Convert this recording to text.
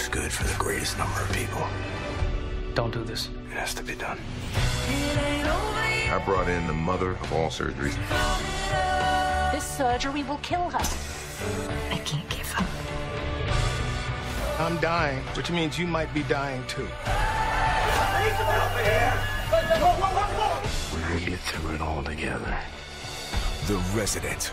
most good for the greatest number of people. Don't do this. It has to be done. I brought in the mother of all surgeries. This surgery will kill her. I can't give up. I'm dying, which means you might be dying too. We're gonna get through it all together. The Resident.